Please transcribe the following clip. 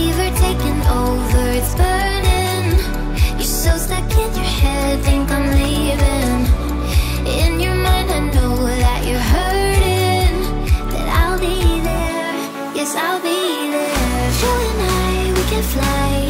fever taking over, it's burning. You're so stuck in your head, think I'm leaving. In your mind I know that you're hurting That I'll be there, yes I'll be there. You and I, we can fly.